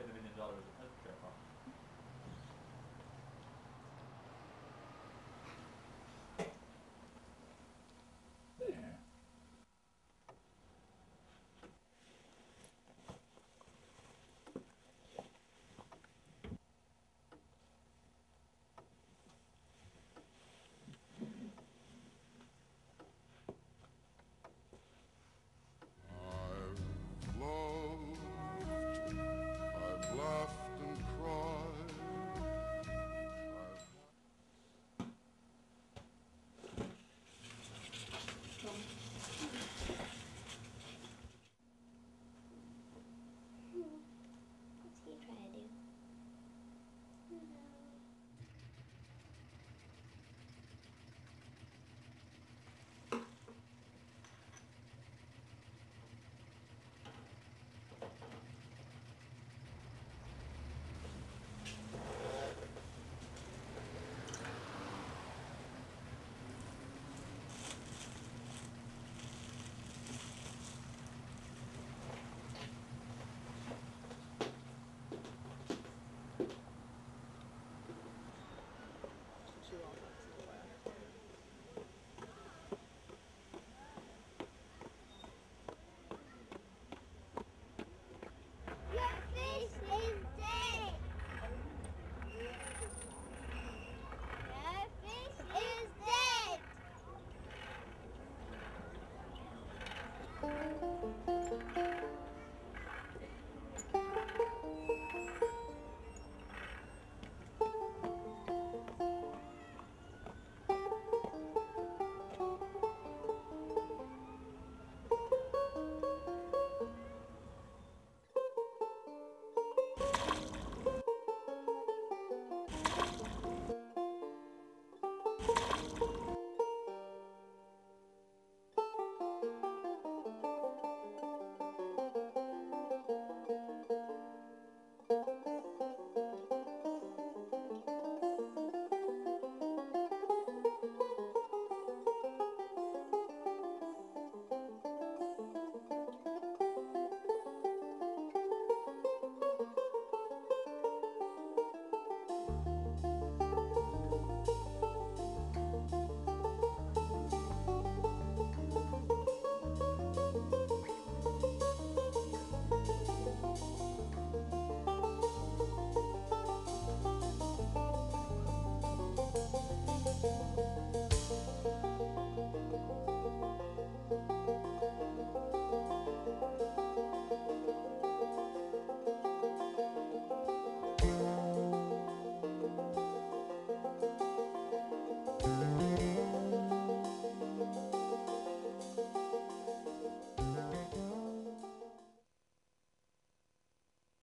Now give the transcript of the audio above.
A million dollars. of healthcare?